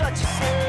what you say.